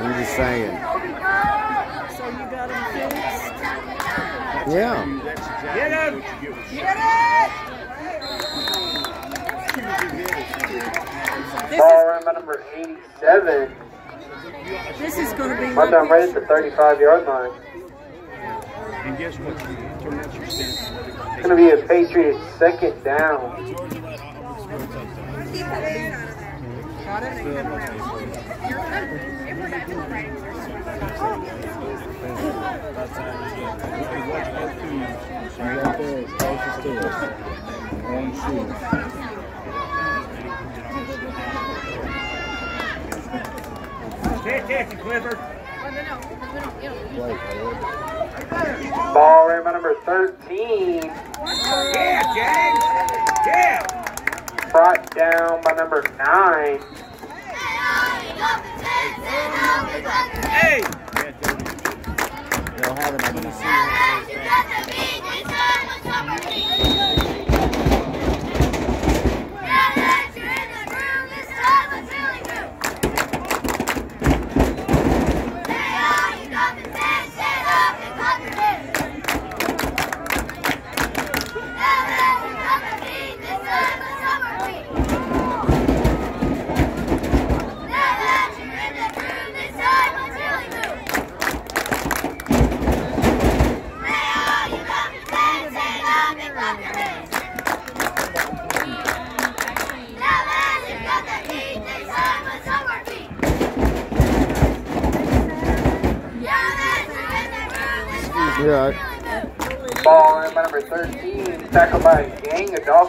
I'm just saying. So you got them fixed? Yeah. Get him! Get it! This Ball is, number 87. this is going to be One down right at the 35 yard line. And guess what? Turn out your stance. It's going to be a Patriots second down. Got it? Right there, closest to us. One shoe. Pay attention, Clifford. Wait, wait. Ball run number 13. Yeah, James! Brought down by number 9. Hey! They'll Yeah. Ball number 13. Tackled by a gang of Dolphins.